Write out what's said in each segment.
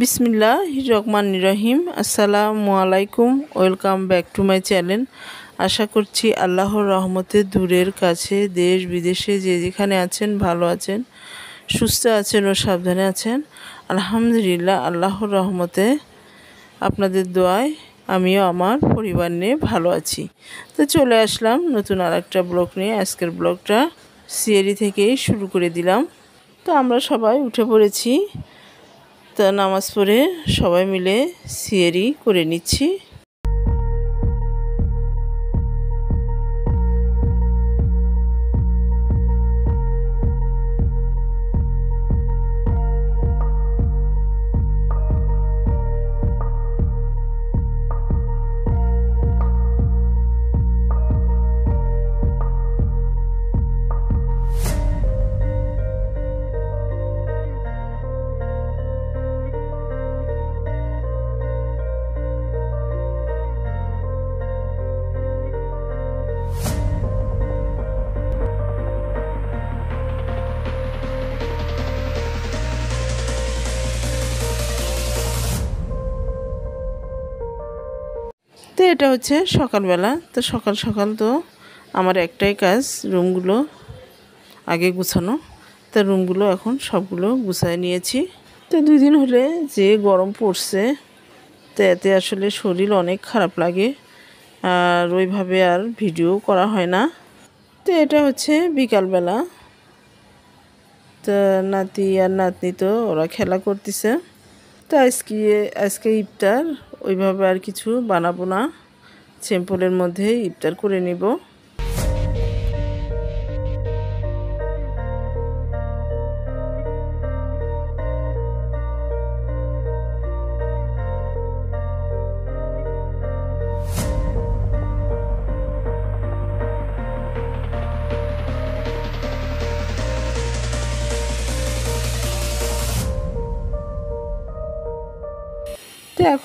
বিসমিল্লাহ রহমান রহিম আসসালামু আলাইকুম, welcome back to my channel. আশা করছি আল্লাহর রহমতে দূরের কাছে, দেশ বিদেশে যে যেখানে আছেন, ভালো আছেন, সুস্থ আছেন ও সাবধানে আছেন। আলহামদুলিল্লাহ, আল্লাহর রহমতে আপনাদের দোয়ায় আমিও আমার পরিবার নিয়ে ভালো আছি। তো চলে আসলাম নতুন আর একটা ব্লগ নিয়ে। আজকের ব্লগটা সিএরি থেকেই শুরু করে দিলাম। তো আমরা সবাই উঠে পড়েছি তো নামাজ পড়ে সবাই মিলে সিয়েরি করে নিচ্ছি। এটা হচ্ছে সকালবেলা। তো সকাল সকাল তো আমার একটাই কাজ, রুমগুলো আগে গুছানো। তো রুমগুলো এখন সবগুলো গুছায় নিয়েছি। তো দুই দিন হলে যে গরম পড়ছে, তো এতে আসলে শরীর অনেক খারাপ লাগে। আর ওইভাবে আর ভিডিও করা হয় না। তো এটা হচ্ছে বিকালবেলা। তো নাতি আর নাতনি তো ওরা খেলা করতেছে। তো আজকে আজকে ইফতার ওইভাবে আর কিছু বানাবো না। সিম্পলের মধ্যেই ইফতার করে নিব।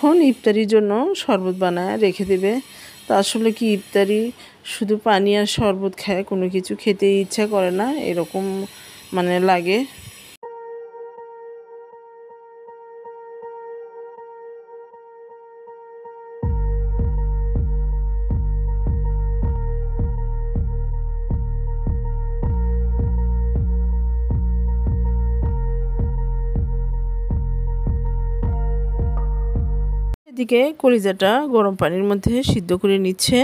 এখন ইফতারির জন্য শরবত বানায় রেখে দেবে? তা আসলে কি ইফতারি? শুধু পানি আর শরবত খায় কোনো কিছু খেতে ইচ্ছা করে না? এরকম মানে লাগে। এদিকে কলিজাটা গরম পানির মধ্যে সিদ্ধ করে নিচ্ছে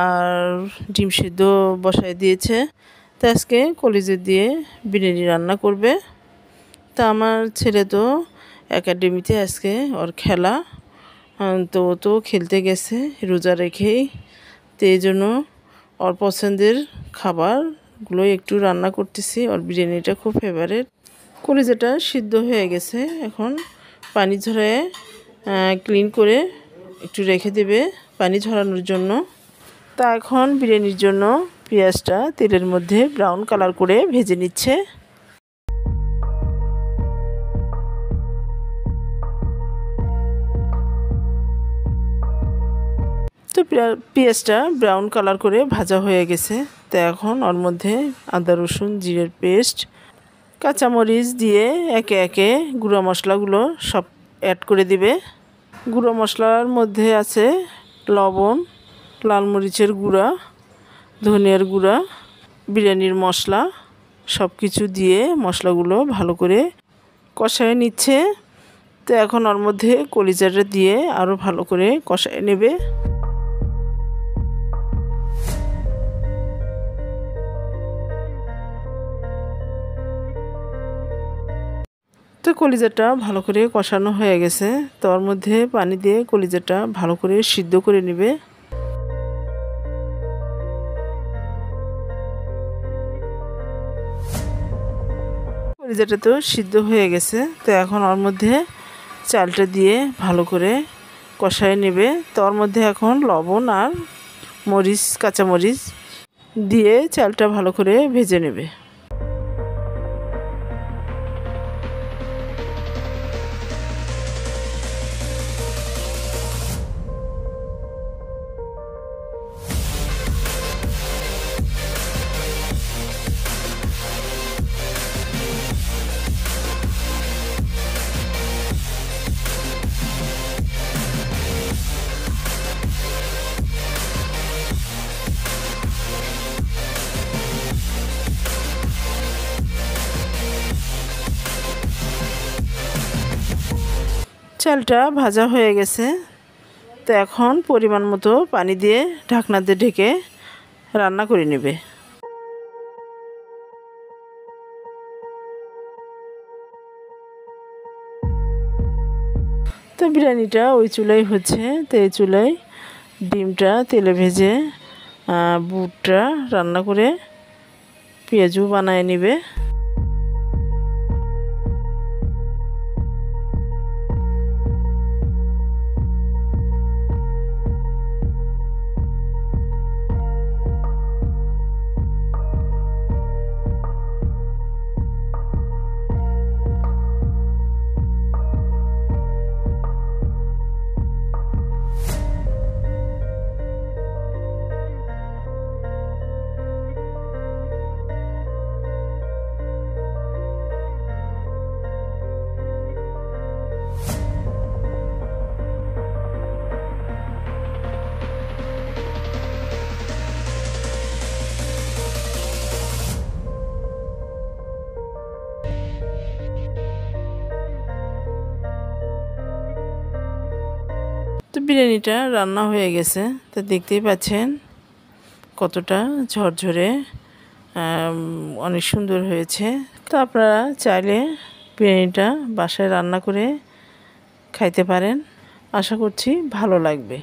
আর ডিম সিদ্ধ বসায় দিয়েছে। তো আজকে কলিজা দিয়ে বিরিয়ানি রান্না করবে। তা আমার ছেলে তো একাডেমিতে আজকে ওর খেলা তো তো খেলতে গেছে রোজা রেখেই। তো এই জন্য ওর পছন্দের খাবারগুলো একটু রান্না করতেছি। ওর বিরিয়ানিটা খুব ফেভারেট কলিজাটা সিদ্ধ হয়ে গেছে। এখন পানি ঝরায় ক্লিন করে একটু রেখে দেবে পানি ঝরানোর জন্য। তা এখন বিরিয়ানির জন্য পেঁয়াজটা তেলের মধ্যে ব্রাউন কালার করে ভেজে নিচ্ছে। তো পেঁয়াজটা ব্রাউন কালার করে ভাজা হয়ে গেছে। তো এখন ওর মধ্যে আদা, রসুন, জিরের পেস্ট কাঁচামরিচ দিয়ে একে একে গুঁড়ো মশলাগুলো সব অ্যাড করে দিবে। গুঁড়ো মশলার মধ্যে আছে লবণ, লাল মরিচের গুঁড়া, ধনিয়ার গুঁড়া, বিরিয়ানির মশলা সব কিছু দিয়ে মশলাগুলো ভালো করে কষায় নিচ্ছে। তো এখন ওর মধ্যে কলিজাটা দিয়ে আরও ভালো করে কষায় নেবে। তো কলিজাটা ভালো করে কষানো হয়ে গেছে। তো ওর মধ্যে পানি দিয়ে কলিজাটা ভালো করে সিদ্ধ করে নেবে। কলিজাটা তো সিদ্ধ হয়ে গেছে। তো এখন ওর মধ্যে চালটা দিয়ে ভালো করে কষায় নেবে। তো ওর মধ্যে এখন লবণ আর মরিচ, কাঁচামরিচ দিয়ে চালটা ভালো করে ভেজে নেবে। চালটা ভাজা হয়ে গেছে। তো এখন পরিমাণ মতো পানি দিয়ে ঢাকনাতে ঢেকে রান্না করে নেবে। তো বিরিয়ানিটা ওই চুলাই হচ্ছে। তো এই চুলাই ডিমটা তেলে ভেজে বুটটা রান্না করে পেঁয়াজও বানায় নেবে। তো বিরিয়ানিটা রান্না হয়ে গেছে, তা দেখতেই পাচ্ছেন কতটা ঝরঝরে অনেক সুন্দর হয়েছে। তো আপনারা চাইলে বিরিয়ানিটা বাসায় রান্না করে খাইতে পারেন। আশা করছি ভালো লাগবে।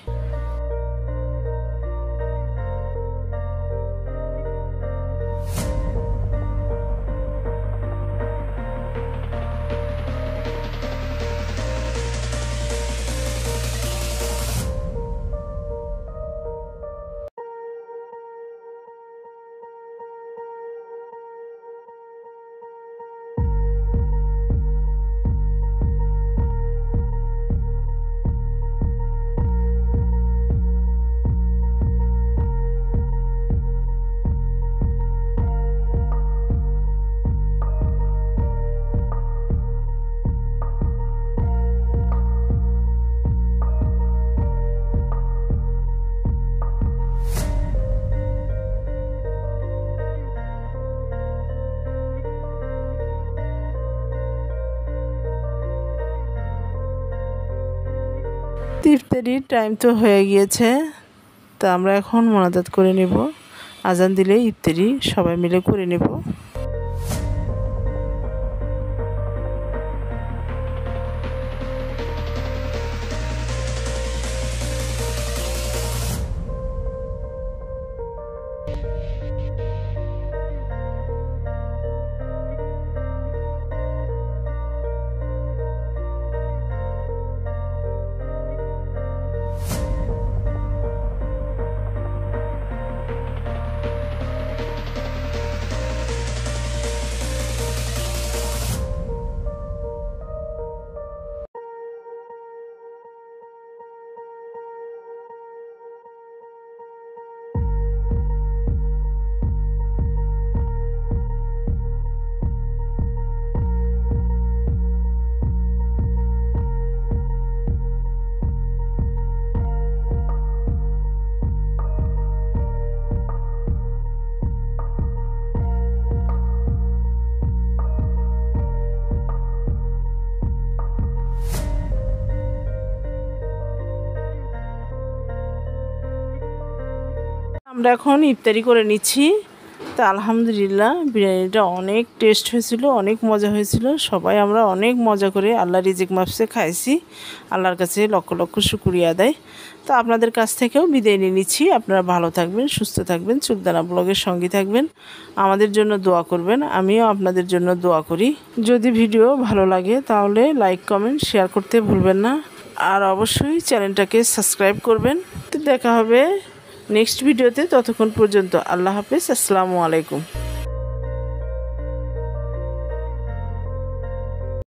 ইফতারির টাইম তো হয়ে গিয়েছে, তা আমরা এখন মোনাজাত করে নেব। আজান দিলে ইফতারি সবাই মিলে করে নেব। আমরা এখন ইফতারি করে নিচ্ছি। তা আলহামদুলিল্লাহ, বিরিয়ানিটা অনেক টেস্ট হয়েছিল, অনেক মজা হয়েছিল। সবাই আমরা অনেক মজা করে আল্লাহ রিজিক মাপসে খাইছি। আল্লাহর কাছে লক্ষ লক্ষ শুকুরিয়া দেয় তো আপনাদের কাছ থেকেও বিদায় নিয়ে নিচ্ছি। আপনারা ভালো থাকবেন, সুস্থ থাকবেন, চুলদানা ব্লগের সঙ্গে থাকবেন। আমাদের জন্য দোয়া করবেন, আমিও আপনাদের জন্য দোয়া করি। যদি ভিডিও ভালো লাগে তাহলে লাইক কমেন্ট শেয়ার করতে ভুলবেন না। আর অবশ্যই চ্যানেলটাকে সাবস্ক্রাইব করবেন। তো দেখা হবে। নেক্সট ভিডিওতে ততক্ষণ পর্যন্ত আল্লাহ হাফেজ আসসালামু আলাইকুম।